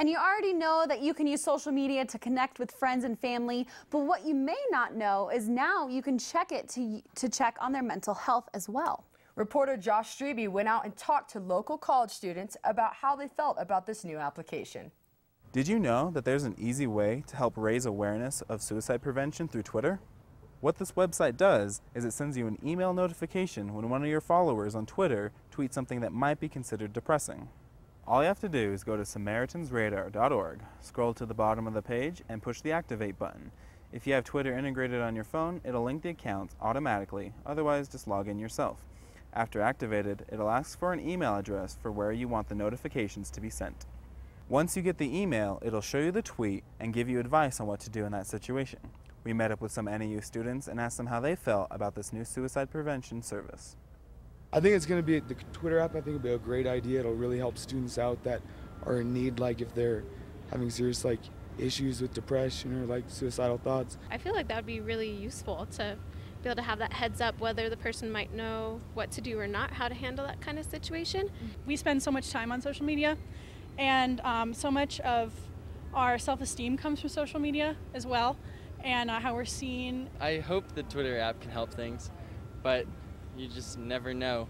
And you already know that you can use social media to connect with friends and family, but what you may not know is now you can check it to, to check on their mental health as well. Reporter Josh Strebe went out and talked to local college students about how they felt about this new application. Did you know that there's an easy way to help raise awareness of suicide prevention through Twitter? What this website does is it sends you an email notification when one of your followers on Twitter tweets something that might be considered depressing. All you have to do is go to SamaritansRadar.org, scroll to the bottom of the page, and push the Activate button. If you have Twitter integrated on your phone, it'll link the accounts automatically, otherwise just log in yourself. After activated, it'll ask for an email address for where you want the notifications to be sent. Once you get the email, it'll show you the tweet and give you advice on what to do in that situation. We met up with some NAU students and asked them how they felt about this new suicide prevention service. I think it's going to be the Twitter app. I think it'll be a great idea. It'll really help students out that are in need, like if they're having serious like issues with depression or like suicidal thoughts. I feel like that would be really useful to be able to have that heads up whether the person might know what to do or not, how to handle that kind of situation. We spend so much time on social media, and um, so much of our self esteem comes from social media as well, and uh, how we're seen. I hope the Twitter app can help things, but you just never know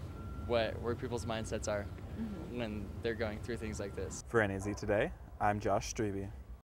what where people's mindsets are mm-hmm. when they're going through things like this. For NAZ Today, I'm Josh Strebe.